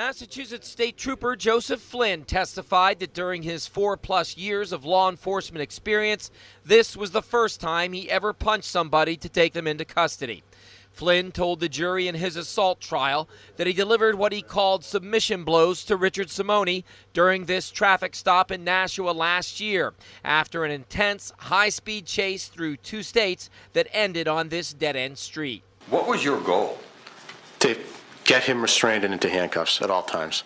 Massachusetts State Trooper Joseph Flynn testified that during his four plus years of law enforcement experience, this was the first time he ever punched somebody to take them into custody. Flynn told the jury in his assault trial that he delivered what he called submission blows to Richard Simone during this traffic stop in Nashua last year after an intense high speed chase through two states that ended on this dead end street. What was your goal? to get him restrained and into handcuffs at all times.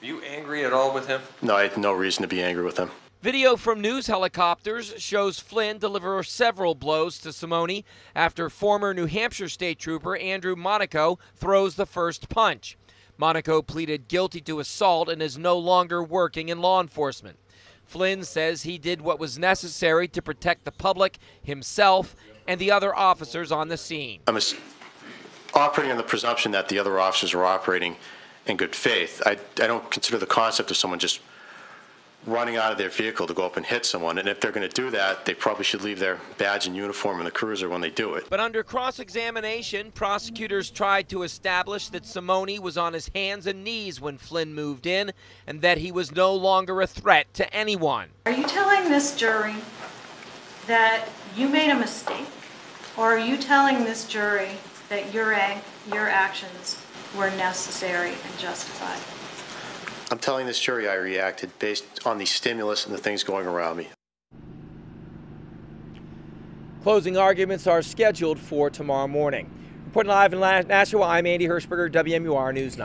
Are you angry at all with him? No, I had no reason to be angry with him. Video from news helicopters shows Flynn deliver several blows to Simone after former New Hampshire State Trooper Andrew Monaco throws the first punch. Monaco pleaded guilty to assault and is no longer working in law enforcement. Flynn says he did what was necessary to protect the public, himself, and the other officers on the scene. I'm as- operating on the presumption that the other officers are operating in good faith. I, I don't consider the concept of someone just running out of their vehicle to go up and hit someone. And if they're going to do that, they probably should leave their badge and uniform in the cruiser when they do it. But under cross examination, prosecutors tried to establish that Simone was on his hands and knees when Flynn moved in and that he was no longer a threat to anyone. Are you telling this jury that you made a mistake? Or are you telling this jury that your, your actions were necessary and justified? I'm telling this jury I reacted based on the stimulus and the things going around me. Closing arguments are scheduled for tomorrow morning. Reporting live in La- Nashua, I'm Andy Hershberger, WMUR News 9.